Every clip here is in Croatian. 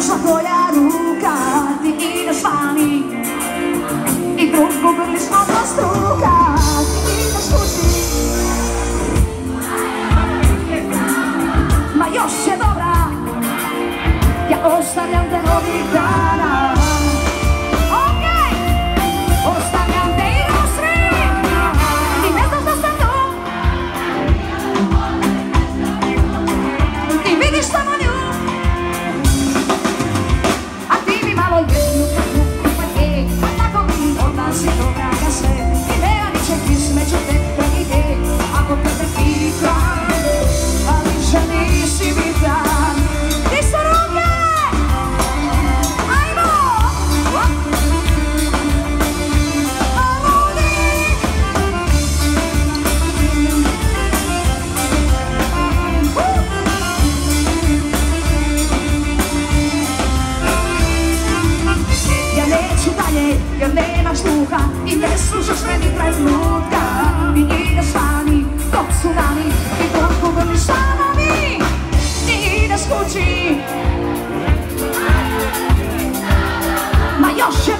sotto la nuca Ti ino spani I trucco per l'ismoto struca Ti ino scusi Ma io se dovrà Ja ostavljam te novika Ja neću dalje, jer nemaš sluha I ne slušaš meni trenutka My Yoshi.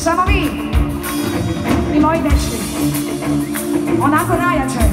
Samo vi i moji dečki. Onako najjače.